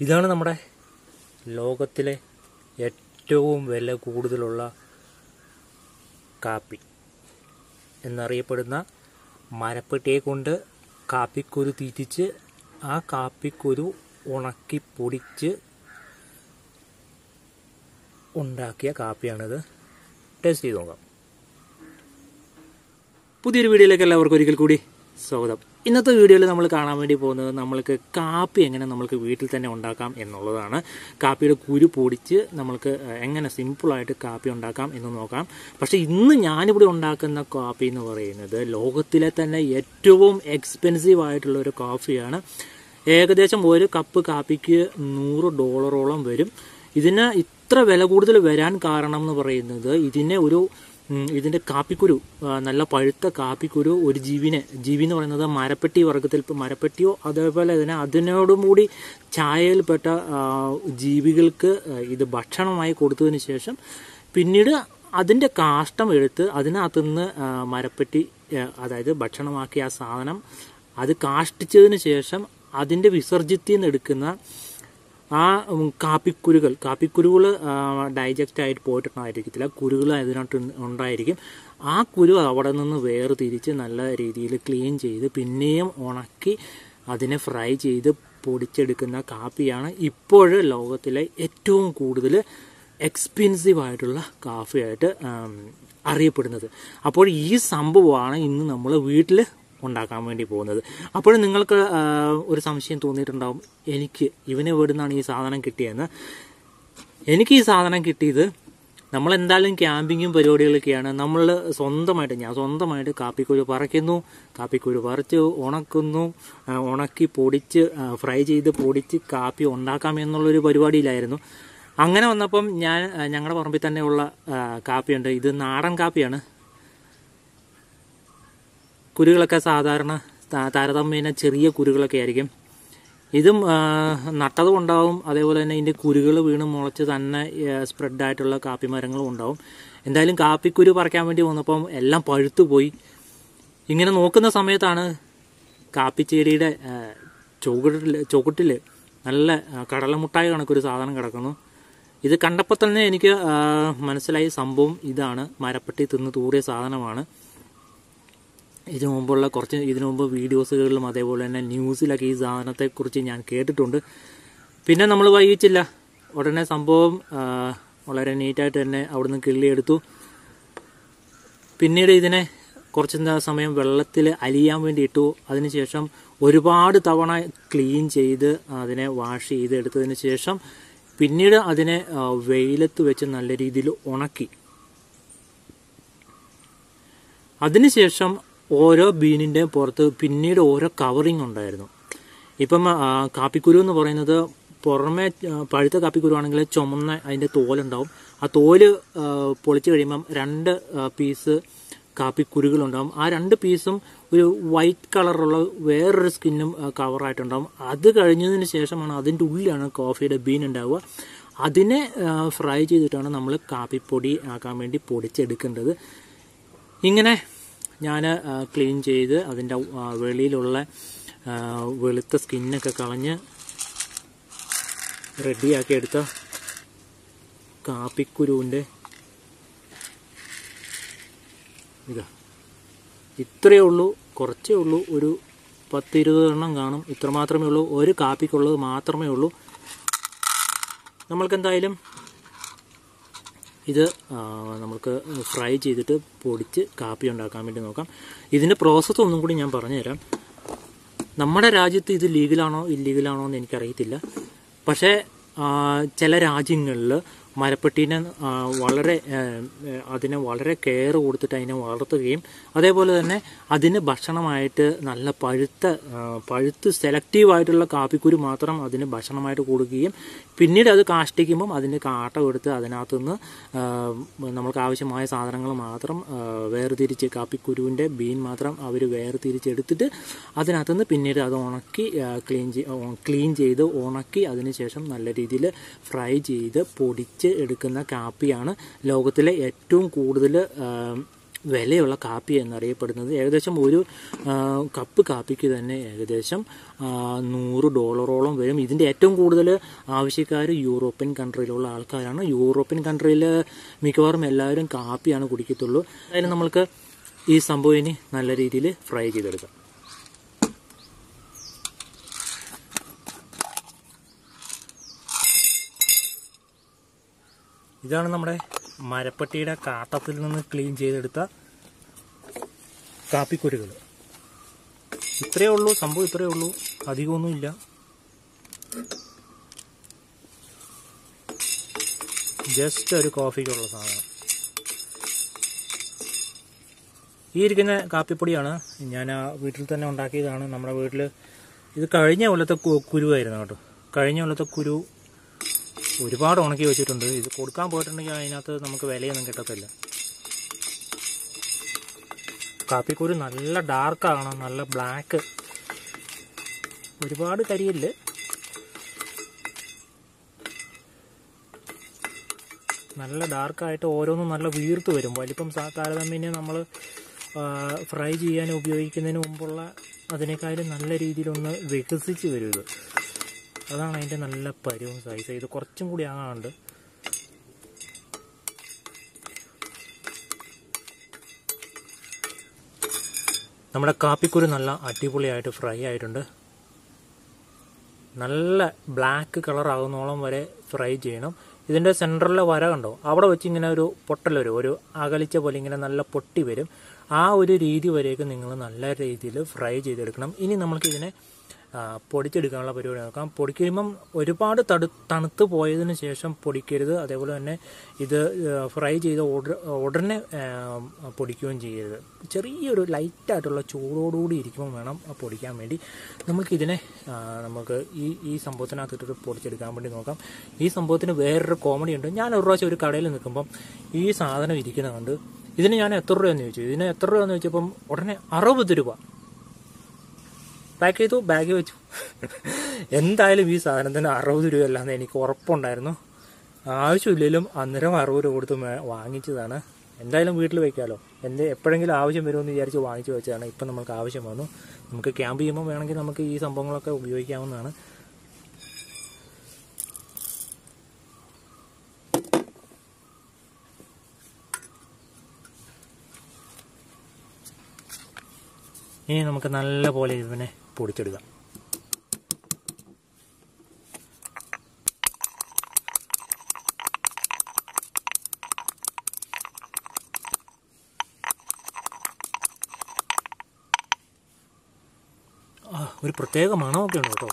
ഇതാണ് നമ്മുടെ ലോകത്തിലെ ഏറ്റവും വില കൂടുതലുള്ള കാപ്പി എന്നറിയപ്പെടുന്ന മരപ്പെട്ടിയെ കൊണ്ട് കാപ്പിക്കുരു തീറ്റിച്ച് ആ കാപ്പിക്കുരു ഉണക്കി പൊടിച്ച് ഉണ്ടാക്കിയ കാപ്പിയാണിത്. ടേസ്റ്റ് ചെയ്ത് നോക്കാം. പുതിയൊരു വീഡിയോയിലേക്ക് എല്ലാവർക്കും ഒരിക്കൽ കൂടി സ്വാഗതം ഇന്നത്തെ വീഡിയോയിൽ നമ്മൾ കാണാൻ വേണ്ടി പോകുന്നത് നമ്മൾക്ക് കാപ്പി എങ്ങനെ നമ്മൾക്ക് വീട്ടിൽ തന്നെ ഉണ്ടാക്കാം എന്നുള്ളതാണ്. കാപ്പിയുടെ കുരു പൊടിച്ച് നമ്മൾക്ക് എങ്ങനെ സിമ്പിളായിട്ട് കാപ്പി ഉണ്ടാക്കാം എന്ന് നോക്കാം. പക്ഷേ ഇന്ന് ഞാനിവിടെ ഉണ്ടാക്കുന്ന കാപ്പി എന്ന് പറയുന്നത് ലോകത്തിലെ തന്നെ ഏറ്റവും എക്സ്പെൻസീവ് ആയിട്ടുള്ള ഒരു കാഫിയാണ് ഏകദേശം ഒരു കപ്പ് കാപ്പിക്ക് നൂറ് ഡോളറോളം വരും. ഇതിന് ഇത്ര വില കൂടുതൽ വരാൻ കാരണം എന്ന് പറയുന്നത് ഇതിനെ ഒരു ഉം, ഇതിന്റെ കാപ്പിക്കുരു നല്ല പഴുത്ത കാപ്പിക്കുരു ഒരു ജീവിനെ ജീവി എന്ന് പറയുന്നത് മരപ്പെട്ടി വർഗത്തിൽ മരപ്പെട്ടിയോ അതേപോലെ തന്നെ അതിനോടും കൂടി ചായയിൽപ്പെട്ട ജീവികൾക്ക് ഇത് ഭക്ഷണമായി കൊടുത്തതിന് ശേഷം പിന്നീട് അതിന്റെ കാഷ്ടം എടുത്ത് അതിനകത്തു നിന്ന് മരപ്പെട്ടി അതായത് ഭക്ഷണമാക്കിയ ആ സാധനം അത് കാഷ്ടിച്ചതിന് ശേഷം അതിന്റെ വിസർജ്യത്തിൽ നിന്ന് എടുക്കുന്ന ആ കാപ്പിക്കുരുകൾ. കാപ്പിക്കുരുകൾ ഡൈജസ്റ്റ് ആയിട്ട് പോയിട്ടുണ്ടായിരിക്കത്തില്ല. കുരുകൾ അതിനകത്ത് ഉണ്ടായിരിക്കും. ആ കുരു അവിടെ നിന്ന് വേർതിരിച്ച് നല്ല രീതിയിൽ ക്ലീൻ ചെയ്ത് പിന്നെയും ഉണക്കി അതിനെ ഫ്രൈ ചെയ്ത് പൊടിച്ചെടുക്കുന്ന കാപ്പിയാണ് ഇപ്പോൾ ലോകത്തിലെ ഏറ്റവും കൂടുതൽ എക്സ്പെൻസീവ് ആയിട്ടുള്ള കാഫിയായിട്ട് അറിയപ്പെടുന്നത്. അപ്പോൾ ഈ സംഭവമാണ് ഇന്ന് നമ്മൾ വീട്ടിൽ ഉണ്ടാക്കാൻ വേണ്ടി പോകുന്നത്. അപ്പോഴും നിങ്ങൾക്ക് ഒരു സംശയം തോന്നിയിട്ടുണ്ടാവും എനിക്ക് ഇവനെ എവിടുന്നാണ് ഈ സാധനം കിട്ടിയതെന്ന് എനിക്ക് ഈ സാധനം കിട്ടിയത് നമ്മൾ എന്തായാലും ക്യാമ്പിങ്ങും പരിപാടികളൊക്കെയാണ്. നമ്മൾ സ്വന്തമായിട്ട് ഞാൻ സ്വന്തമായിട്ട് കാപ്പിക്കുരു പറിക്കുന്നു കാപ്പിക്കുരു പറിച്ച് ഉണക്കുന്നു ഉണക്കി പൊടിച്ച് ഫ്രൈ ചെയ്ത് പൊടിച്ച് കാപ്പി ഉണ്ടാക്കാം എന്നുള്ളൊരു പരിപാടിയിലായിരുന്നു. അങ്ങനെ വന്നപ്പം ഞാൻ ഞങ്ങളുടെ പറമ്പിൽ തന്നെയുള്ള കാപ്പിയുണ്ട്. ഇത് നാടൻ കാപ്പിയാണ്. കുരുകളൊക്കെ സാധാരണ താരതമ്യേന ചെറിയ കുരുകളൊക്കെ ആയിരിക്കും. ഇതും നട്ടതും ഉണ്ടാവും അതേപോലെ തന്നെ ഇതിന്റെ കുരുകൾ വീണ് മുളച്ച് തന്നെ സ്പ്രെഡ് ആയിട്ടുള്ള കാപ്പി മരങ്ങളും ഉണ്ടാവും. എന്തായാലും കാപ്പിക്കുരു പറിക്കാൻ വേണ്ടി വന്നപ്പം എല്ലാം പഴുത്തു പോയി ഇങ്ങനെ നോക്കുന്ന സമയത്താണ് കാപ്പിച്ചേരിയുടെ ചുവട്ടിൽ ചുവട്ടിൽ നല്ല കടലമുട്ടായ കണക്കൊരു സാധനം കിടക്കുന്നു. ഇത് കണ്ടപ്പോൾ തന്നെ എനിക്ക് മനസ്സിലായ സംഭവം ഇതാണ്. മരപ്പെട്ടി തിന്ന് തൂറിയ സാധനമാണ്. ഇതിനു മുമ്പുള്ള കുറച്ച് ഇതിനു മുമ്പ് വീഡിയോസുകളിലും അതേപോലെ തന്നെ ന്യൂസിലൊക്കെ ഈ സാധനത്തെക്കുറിച്ച് ഞാൻ കേട്ടിട്ടുണ്ട്. പിന്നെ നമ്മൾ വൈകിച്ചില്ല. ഉടനെ സംഭവം വളരെ നീറ്റായിട്ട് തന്നെ അവിടുന്ന് കിള്ളിയെടുത്തു. പിന്നീട് ഇതിനെ കുറച്ച് സമയം വെള്ളത്തിൽ അലിയാൻ വേണ്ടി ഇട്ടു. അതിനുശേഷം ഒരുപാട് തവണ ക്ലീൻ ചെയ്ത് അതിനെ വാഷ് ചെയ്ത് എടുത്തതിന് ശേഷം പിന്നീട് അതിനെ വെയിലത്ത് വെച്ച് നല്ല രീതിയിൽ ഉണക്കി. അതിനുശേഷം ഓരോ ബീനിന്റെയും പുറത്ത് പിന്നീട് ഓരോ കവറിങ് ഉണ്ടായിരുന്നു. ഇപ്പം കാപ്പിക്കുരു എന്ന് പറയുന്നത് പുറമെ പഴുത്ത കാപ്പിക്കുരു ആണെങ്കിൽ ചുമന്ന അതിന്റെ തോലുണ്ടാവും. ആ തോൽ പൊളിച്ചു കഴിയുമ്പം രണ്ട് പീസ് കാപ്പിക്കുരുകളുണ്ടാവും. ആ രണ്ട് പീസും ഒരു വൈറ്റ് കളറുള്ള വേറൊരു സ്കിന്നും കവറായിട്ടുണ്ടാവും അത് കഴിഞ്ഞതിന് ശേഷമാണ് അതിന്റെ ഉള്ളിലാണ് കോഫിയുടെ ബീൻ ഉണ്ടാവുക. അതിനെ ഫ്രൈ ചെയ്തിട്ടാണ് നമ്മൾ കാപ്പിപ്പൊടി ആക്കാൻ വേണ്ടി പൊടിച്ചെടുക്കേണ്ടത്. ഇങ്ങനെ ഞാൻ ക്ലീൻ ചെയ്ത് അതിന്റെ വെളിയിലുള്ള വെളുത്ത സ്കിന്നൊക്കെ കളഞ്ഞ് റെഡിയാക്കി എടുത്ത കാപ്പിക്കുരുവിന്റെ ഇതാ. ഇത്രയേ ഉള്ളൂ കുറച്ചേ ഉള്ളൂ ഒരു പത്ത് ഇരുപത് എണ്ണം കാണും. ഇത്ര മാത്രമേ ഉള്ളൂ ഒരു കാപ്പിക്കുള്ളത് മാത്രമേ ഉള്ളൂ. നമ്മൾക്ക് എന്തായാലും ഇത് നമുക്ക് ഫ്രൈ ചെയ്തിട്ട് പൊടിച്ച് കാപ്പി ഉണ്ടാക്കാൻ വേണ്ടി നോക്കാം. ഇതിന്റെ പ്രോസസ്സ് ഒന്നും കൂടി ഞാൻ പറഞ്ഞുതരാം. നമ്മുടെ രാജ്യത്ത് ഇത് ലീഗലാണോ ഇല്ലീഗലാണോ എന്ന് എനിക്കറിയത്തില്ല. പക്ഷേ ചില രാജ്യങ്ങളിൽ മരപ്പെട്ടീനെ വളരെ അതിനെ വളരെ കെയർ കൊടുത്തിട്ട് അതിനെ വളർത്തുകയും അതേപോലെ തന്നെ അതിന് ഭക്ഷണമായിട്ട് നല്ല പഴുത്ത പഴുത്ത് സെലക്റ്റീവ് ആയിട്ടുള്ള കാപ്പിക്കുരു മാത്രം അതിന് ഭക്ഷണമായിട്ട് കൊടുക്കുകയും പിന്നീട് അത് കാഷ്ടിക്കുമ്പം അതിന്റെ കാട്ട എടുത്ത് അതിനകത്തുനിന്ന് നമ്മൾക്ക് ആവശ്യമായ സാധനങ്ങൾ മാത്രം വേർതിരിച്ച് കാപ്പിക്കുരുവിന്റെ ബീൻ മാത്രം അവർ വേർതിരിച്ചെടുത്തിട്ട് അതിനകത്തുനിന്ന് പിന്നീട് അത് ഉണക്കി ക്ലീൻ ക്ലീൻ ചെയ്ത് ഉണക്കി അതിനുശേഷം നല്ല രീതിയിൽ ഫ്രൈ ചെയ്ത് പൊടിച്ച് എടുക്കുന്ന കാപ്പിയാണ് ലോകത്തിലെ ഏറ്റവും കൂടുതൽ വിലയുള്ള കാപ്പി എന്നറിയപ്പെടുന്നത് ഏകദേശം ഒരു കപ്പ് കാപ്പിക്ക് തന്നെ ഏകദേശം നൂറ് ഡോളറോളം വരും. ഇതിന്റെ ഏറ്റവും കൂടുതൽ ആവശ്യക്കാർ യൂറോപ്യൻ കൺട്രിയിലുള്ള ആൾക്കാരാണ്. യൂറോപ്യൻ കൺട്രിയിൽ മിക്കവാറും എല്ലാവരും കാപ്പിയാണ് കുടിക്കത്തുള്ളൂ. അതായത് നമ്മൾക്ക് ഈ സംഭവം ഇനി നല്ല രീതിയിൽ ഫ്രൈ ചെയ്തെടുക്കാം. ഇതാണ് നമ്മുടെ മരപ്പട്ടിയുടെ കാട്ടത്തിൽ നിന്ന് ക്ലീൻ ചെയ്തെടുത്ത കാപ്പിക്കുരുകൾ. ഇത്രയേ ഉള്ളൂ സംഭവം ഇത്രയേ ഉള്ളൂ. അധികമൊന്നുമില്ല ജസ്റ്റ് ഒരു കോഫിക്കുള്ള സാധനം. ഈ ഇരിക്കുന്ന കാപ്പിപ്പൊടിയാണ് ഞാൻ ആ വീട്ടിൽ തന്നെ ഉണ്ടാക്കിയതാണ്. നമ്മുടെ വീട്ടിൽ ഇത് കഴിഞ്ഞ കൊല്ലത്തെ കുരുവായിരുന്നു കേട്ടോ. കഴിഞ്ഞ കൊല്ലത്തെ കുരു ഒരുപാട് ഉണക്കി വെച്ചിട്ടുണ്ട്. ഇത് കൊടുക്കാൻ പോയിട്ടുണ്ടെങ്കിൽ അതിനകത്ത് നമുക്ക് വിലയൊന്നും കിട്ടത്തില്ല. കാപ്പിക്കൂരി നല്ല ഡാർക്കാണ് നല്ല ബ്ലാക്ക് ഒരുപാട് കരിയില്ല. നല്ല ഡാർക്കായിട്ട് ഓരോന്നും നല്ല വീർത്ത് വരും. വലിപ്പം താരതമ്യനെ നമ്മൾ ഫ്രൈ ചെയ്യാൻ ഉപയോഗിക്കുന്നതിന് മുമ്പുള്ള അതിനേക്കാളും നല്ല രീതിയിലൊന്ന് വികസിച്ച് വരും ഇത്. അതാണ് അതിന്റെ നല്ല പരിവും സൈസ് ഇത് കുറച്ചും കൂടി ആകാണ്ട് നമ്മുടെ കാപ്പിക്കുരു നല്ല അടിപൊളിയായിട്ട് ഫ്രൈ ആയിട്ടുണ്ട്. നല്ല ബ്ലാക്ക് കളർ ആകുന്നോളം വരെ ഫ്രൈ ചെയ്യണം. ഇതിന്റെ സെന്ററിലെ വര കണ്ടോ? അവിടെ വെച്ച് ഇങ്ങനെ ഒരു പൊട്ടൽ വരും ഒരു അകലിച്ച പോലെ ഇങ്ങനെ നല്ല പൊട്ടി വരും. ആ ഒരു രീതി വരെയൊക്കെ നിങ്ങൾ നല്ല രീതിയിൽ ഫ്രൈ ചെയ്തെടുക്കണം. ഇനി നമ്മൾക്ക് ഇതിനെ പൊടിച്ചെടുക്കാനുള്ള പരിപാടി നോക്കാം. പൊടിക്കുമ്പം ഒരുപാട് തടു തണുത്ത് പോയതിന് ശേഷം പൊടിക്കരുത്. അതേപോലെ തന്നെ ഇത് ഫ്രൈ ചെയ്ത് ഉട- ഉടനെ പൊടിക്കുകയും ചെയ്യരുത്. ചെറിയൊരു ലൈറ്റായിട്ടുള്ള ചൂടോടുകൂടി ഇരിക്കുമ്പോൾ വേണം പൊടിക്കാൻ വേണ്ടി. നമുക്കിതിനെ നമുക്ക് ഈ ഈ സംഭവത്തിനകത്തിട്ട് പൊടിച്ചെടുക്കാൻ വേണ്ടി നോക്കാം. ഈ സംഭവത്തിന് വേറൊരു കോമഡി ഉണ്ട്. ഞാൻ ഒരു പ്രാവശ്യം ഒരു കടയിൽ നിൽക്കുമ്പം ഈ സാധനം ഇരിക്കുന്ന കണ്ട് ഇതിന് ഞാൻ എത്ര രൂപയെന്ന് ചോദിച്ചു. ഇതിന് എത്ര രൂപയെന്ന് ചോദിച്ചപ്പം ഉടനെ അറുപത് രൂപ. പാക്ക് ചെയ്തു ബാഗ് വെച്ചു. എന്തായാലും ഈ സാധനത്തിന് അറുപത് രൂപയല്ലാന്ന് എനിക്ക് ഉറപ്പുണ്ടായിരുന്നു. ആവശ്യമില്ലെങ്കിലും അന്നേരം അറുപത് രൂപ കൊടുത്ത് വാങ്ങിച്ചതാണ്. എന്തായാലും വീട്ടിൽ വെക്കാമല്ലോ എന്റെ എപ്പോഴെങ്കിലും ആവശ്യം വരുമെന്ന് വിചാരിച്ച് വാങ്ങിച്ചു വെച്ചതാണ്. ഇപ്പം നമുക്ക് ആവശ്യം വന്നു. നമുക്ക് ക്യാമ്പ് ചെയ്യുമ്പോൾ വേണമെങ്കിൽ നമുക്ക് ഈ സംഭവങ്ങളൊക്കെ ഉപയോഗിക്കാവുന്നതാണ്. ഇനി നമുക്ക് നല്ല പോലെ ഇതിനെ പൊടിച്ചെടുക്കാം ഒരു പ്രത്യേക മണമൊക്കെ ഉണ്ട് കേട്ടോ?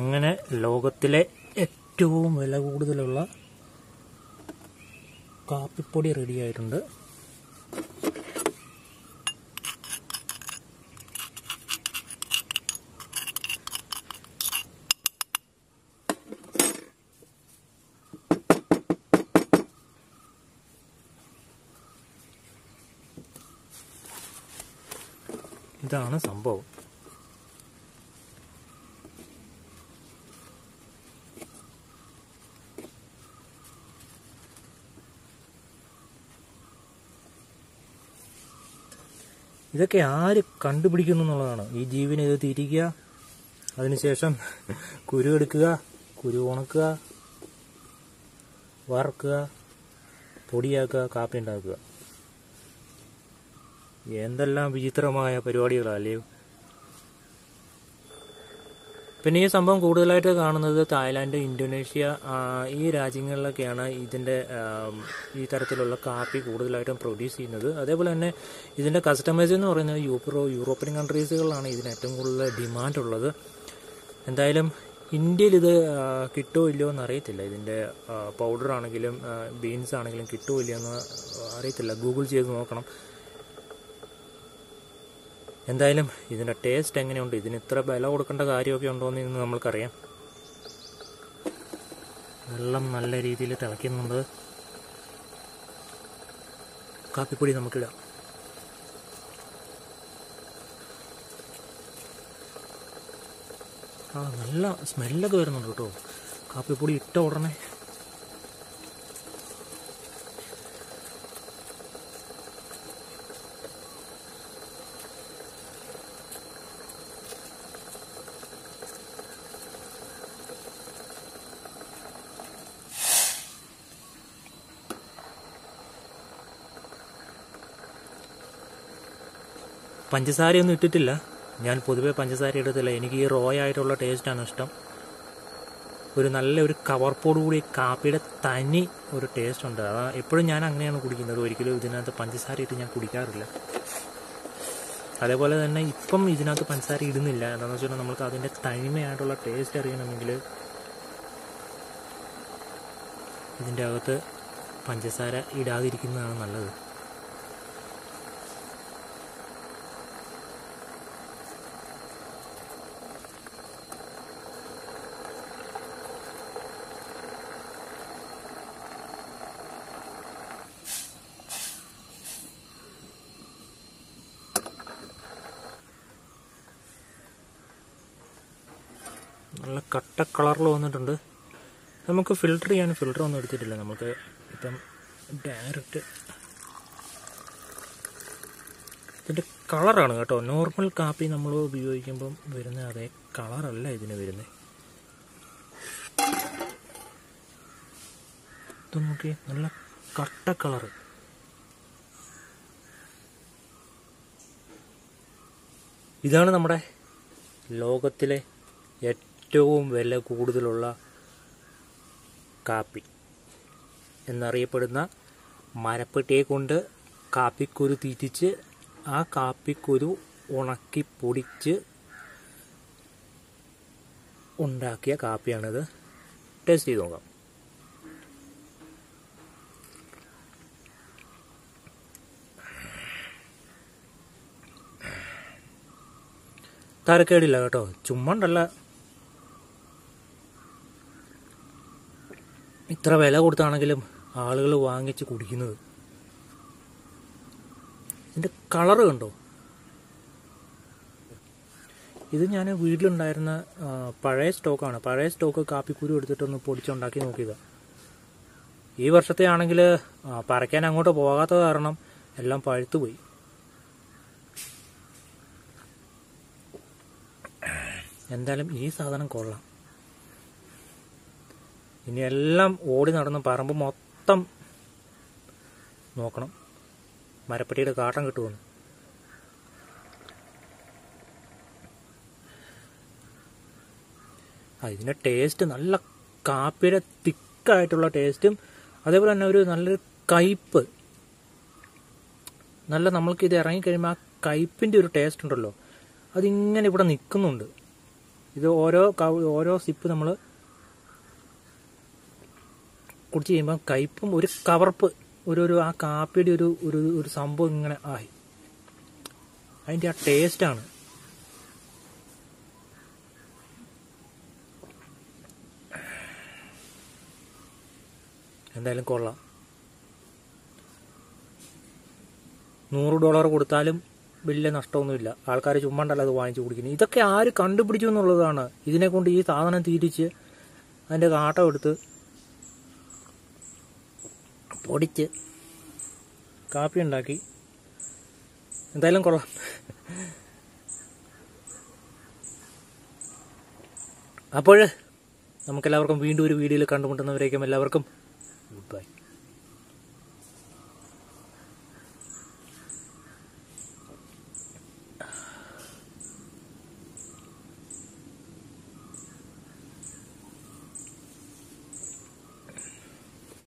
അങ്ങനെ ലോകത്തിലെ ഏറ്റവും വില കൂടുതലുള്ള കാപ്പിപ്പൊടി റെഡി ആയിട്ടുണ്ട് ഇതാണ് സംഭവം ഇതൊക്കെ ആര് കണ്ടുപിടിക്കുന്നു എന്നുള്ളതാണ്. ഈ ജീവിനെ ഇത് തിരിക്കുക അതിനുശേഷം കുരു എടുക്കുക കുരു ഉണക്കുക വറക്കുക പൊടിയാക്കുക കാപ്പി ഉണ്ടാക്കുക. എന്തെല്ലാം വിചിത്രമായ പരിപാടികളല്ലേ പിന്നെ ഈ സംഭവം കൂടുതലായിട്ട് കാണുന്നത് തായ്ലാന്റ് ഇന്തോനേഷ്യ ഈ രാജ്യങ്ങളിലൊക്കെയാണ് ഇതിന്റെ ഈ തരത്തിലുള്ള കാപ്പി കൂടുതലായിട്ടും പ്രൊഡ്യൂസ് ചെയ്യുന്നത്. അതേപോലെ തന്നെ ഇതിന്റെ കസ്റ്റമേഴ്സ് എന്ന് പറയുന്നത് യൂറോ യൂറോപ്യൻ കൺട്രീസുകളിലാണ് ഇതിന് ഏറ്റവും കൂടുതൽ ഡിമാൻഡ് ഉള്ളത് എന്തായാലും ഇന്ത്യയിൽ ഇത് കിട്ടോ കിട്ടുമോ ഇല്ലയോ എന്ന് അറിയത്തില്ല. ഇതിന്റെ പൗഡർ ആണെങ്കിലും ബീൻസ് ആണെങ്കിലും കിട്ടുമോ ഇല്ലയോ എന്ന് അറിയത്തില്ല. ഗൂഗിൾ ചെയ്ത് നോക്കണം. എന്തായാലും ഇതിന്റെ ടേസ്റ്റ് എങ്ങനെയുണ്ട്? ഇതിന് ഇത്ര വില കൊടുക്കേണ്ട കാര്യമൊക്കെ ഉണ്ടോ എന്ന് നമ്മൾക്കറിയാം. വെള്ളം നല്ല രീതിയിൽ തിളയ്ക്കുന്നുണ്ട്. കാപ്പിപ്പൊടി നമുക്കിടാം. ആ നല്ല സ്മെല്ലൊക്കെ വരുന്നുണ്ട് കേട്ടോ. കാപ്പിപ്പൊടി ഇട്ട ഉടനെ പഞ്ചസാരയൊന്നും ഇട്ടിട്ടില്ല. ഞാൻ പൊതുവേ പഞ്ചസാര ഇടത്തില്ല. എനിക്ക് ഈ റോ ആയിട്ടുള്ള ടേസ്റ്റാണ് ഇഷ്ടം. ഒരു നല്ല ഒരു കവർപ്പോടുകൂടി കാപ്പിയുടെ തനി ഒരു ടേസ്റ്റ് ഉണ്ട്. അതാ എപ്പോഴും ഞാൻ അങ്ങനെയാണ് കുടിക്കുന്നത്. ഒരിക്കലും ഇതിനകത്ത് പഞ്ചസാര ഇട്ട് ഞാൻ കുടിക്കാറില്ല. അതേപോലെ തന്നെ ഇപ്പം ഇതിനകത്ത് പഞ്ചസാര ഇടുന്നില്ല. എന്താണെന്ന് വെച്ചാൽ നമുക്ക് അതിന്റെ തനിമയായിട്ടുള്ള ടേസ്റ്റ് അറിയണമെങ്കിൽ ഇതിന്റെ അകത്ത് പഞ്ചസാര ഇടാതിരിക്കുന്നതാണ് നല്ലത്. നല്ല കട്ട കളറിൽ വന്നിട്ടുണ്ട്. നമുക്ക് ഫിൽട്ടർ ചെയ്യാൻ ഫിൽട്ടർ ഒന്നും എടുത്തിട്ടില്ല നമുക്ക്. ഇപ്പം ഡയറക്റ്റ് ഇതിന്റെ കളറാണ് കേട്ടോ. നോർമൽ കാപ്പി നമ്മൾ ഉപയോഗിക്കുമ്പം വരുന്ന അതേ കളറല്ല ഇതിന് വരുന്നത് ഇത് നോക്കി നല്ല കട്ട കളറ് ഇതാണ് നമ്മുടെ ലോകത്തിലെ ഏറ്റവും വില കൂടുതലുള്ള കാപ്പി എന്നറിയപ്പെടുന്ന മരപ്പെട്ടിയെ കൊണ്ട് കാപ്പിക്കുരു തീറ്റിച്ച് ആ കാപ്പിക്കുരു ഉണക്കി പൊടിച്ച് ഉണ്ടാക്കിയ കാപ്പിയാണിത്. ടേസ്റ്റ് ചെയ്ത് നോക്കാം. തരക്കേടില്ല കേട്ടോ. ചുമ്മണ്ടല്ല ഇത്ര വില കൊടുത്താണെങ്കിലും ആളുകൾ വാങ്ങിച്ച് കുടിക്കുന്നത്. ഇതിന്റെ കളറ് കണ്ടോ? ഇത് ഞാൻ വീട്ടിലുണ്ടായിരുന്ന പഴയ സ്റ്റോക്കാണ്. പഴയ സ്റ്റോക്ക് കാപ്പിക്കുരു എടുത്തിട്ടൊന്ന് പൊടിച്ചുണ്ടാക്കി നോക്കിയതാണ് ഈ വർഷത്തെ ആണെങ്കിൽ പറിക്കാൻ അങ്ങോട്ട് പോകാത്ത കാരണം എല്ലാം പഴുത്തുപോയി എന്തായാലും ഈ സാധനം കൊള്ളാം. ഇനി എല്ലാം ഓടി നടന്ന് പറമ്പ് മൊത്തം നോക്കണം. മരപ്പട്ടിയുടെ കാട്ടം കിട്ടുമെന്ന് ആ ഇതിന്റെ ടേസ്റ്റ് നല്ല കാപ്പിയുടെ തിക്കായിട്ടുള്ള ടേസ്റ്റും അതേപോലെ തന്നെ ഒരു നല്ലൊരു കയ്പ്പ്. നല്ല നമ്മൾക്ക് ഇത് ഇറങ്ങിക്കഴിയുമ്പോൾ ആ കയ്പ്പിന്റെ ഒരു ടേസ്റ്റ് ഉണ്ടല്ലോ. അതിങ്ങനെ ഇവിടെ നിൽക്കുന്നുണ്ട്. ഇത് ഓരോ ഓരോ സിപ്പ് നമ്മൾ കുടിച്ച് കഴിയുമ്പോൾ കയ്പും ഒരു കവർപ്പ് ഒരു ഒരു ആ കാപ്പിയുടെ ഒരു ഒരു ഒരു സംഭവം ഇങ്ങനെ ആയി. അതിന്റെ ആ ടേസ്റ്റാണ് എന്തായാലും കൊള്ളാം. നൂറ് ഡോളർ കൊടുത്താലും വലിയ നഷ്ടമൊന്നുമില്ല. ആൾക്കാർ ചുമ്മണ്ടല്ല അത് വാങ്ങിച്ചു കുടിക്കുന്നത്. ഇതൊക്കെ ആര് കണ്ടുപിടിച്ചു എന്നുള്ളതാണ്. ഇതിനെ കൊണ്ട് ഈ സാധനം തീരിച്ച് അതിന്റെ കാട്ടം എടുത്ത് പൊടിച്ച് കാപ്പി ഉണ്ടാക്കി എന്തായാലും കൊള്ളാം. അപ്പോൾ നമുക്കെല്ലാവർക്കും വീണ്ടും ഒരു വീഡിയോയിൽ കണ്ടുമുട്ടുന്നവരേക്കും എല്ലാവർക്കും ഗുഡ് ബൈ.